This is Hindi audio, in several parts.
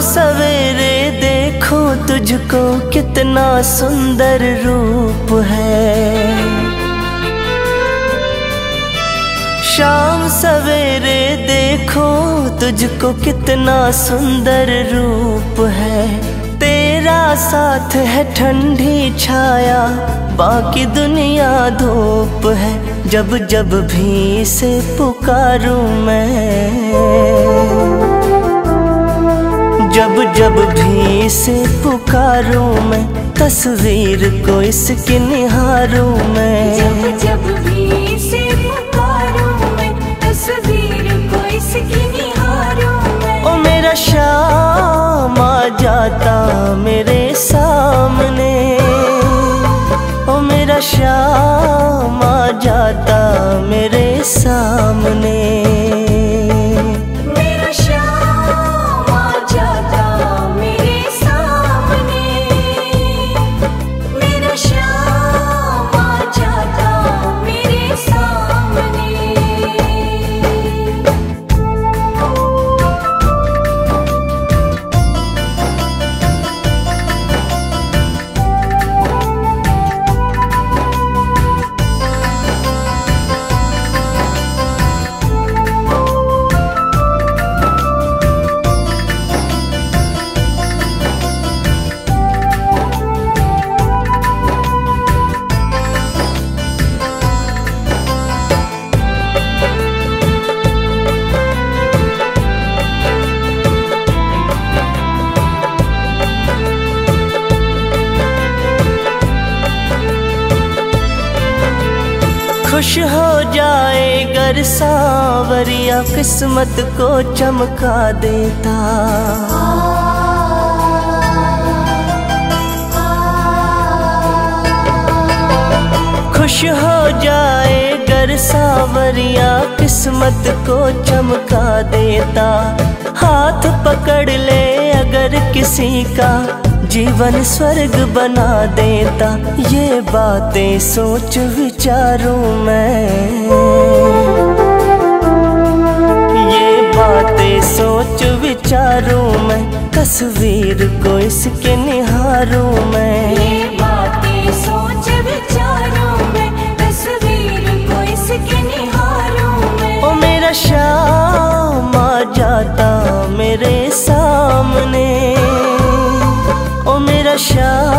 सवेरे देखो तुझको कितना सुंदर रूप है। शाम सवेरे देखो तुझको कितना सुंदर रूप है। तेरा साथ है ठंडी छाया, बाकी दुनिया धूप है। जब जब भी से पुकारूं मैं। जब भी से पुकारूं मैं तस्वीर को इसके निहारूं मैं। जब जब भी से पुकारूं मैं तस्वीर को इसकी निहारूं मैं। ओ मेरा शाम आ जाता मेरे सामने। ओ मेरा शाम आ जाता मेरे सामने। खुश हो जाए गर सावरिया, किस्मत को चमका देता। खुश हो जाए गर सावरिया, किस्मत को चमका देता। हाथ पकड़ ले अगर किसी का जीवन स्वर्ग बना देता ये बातें सोच विचारूं मैं। ये बातें सोच विचारूं मैं तस्वीर को इसके निहारूं मैं। ये बातें सोच विचारूं मैं तस्वीर को इसके निहारूं मैं। ओ मेरा शाम आ जाता मेरे सामने। ओ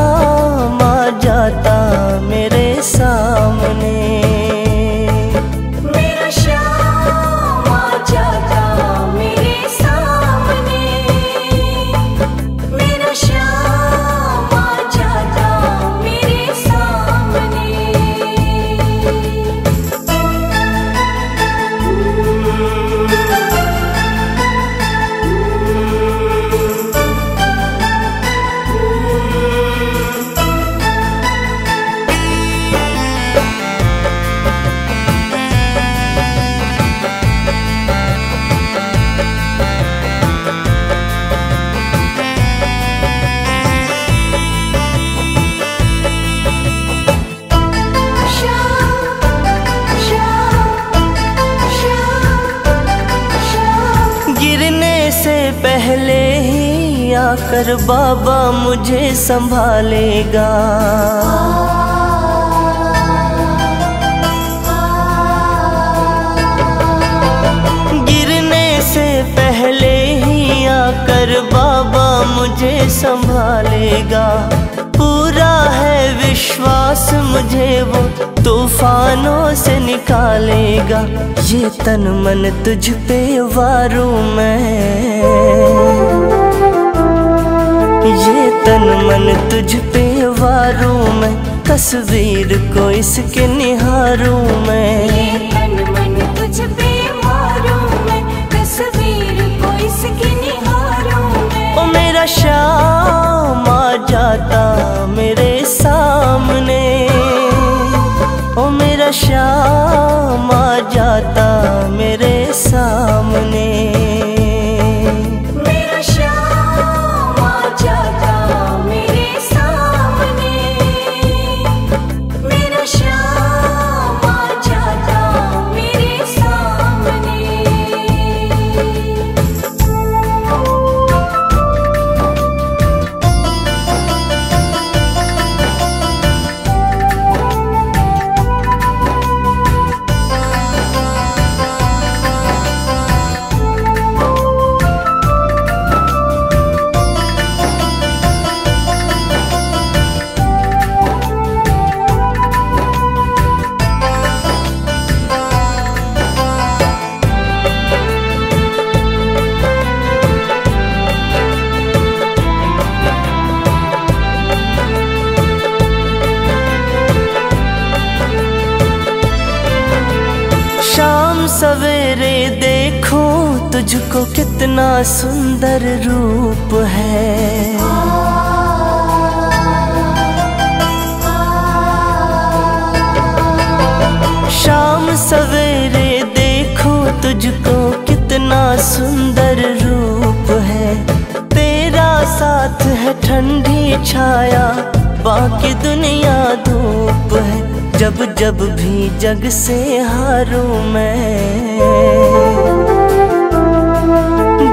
पहले ही आकर बाबा मुझे संभालेगा। गिरने से पहले ही आकर बाबा मुझे संभालेगा। पूरा है विश्वास, मुझे वो तूफानों से निकालेगा। ये तन मन तुझ पे वारू मैं। ये तन मन तुझ पे वारू मैं। तस्वीर को इसके निहारूं मैं। ये तन मन तुझ पे तुझको कितना सुंदर रूप है। शाम सवेरे देखो तुझको कितना सुंदर रूप है। तेरा साथ है ठंडी छाया जब जब भी जग से हारूं मैं।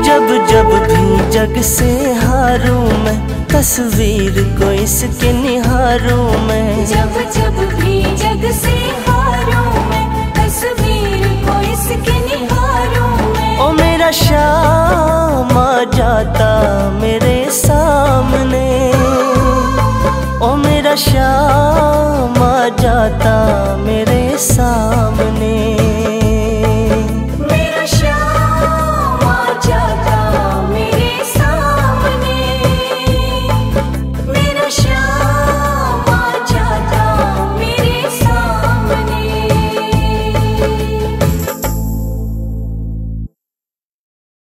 जब जब भी जग से हारूं मैं तस्वीर को इसके निहारूं मैं। जब जब भी जग से हारूं मैं तस्वीर को इसके निहारूं मैं। ओ मेरा शाम आ जाता मेरा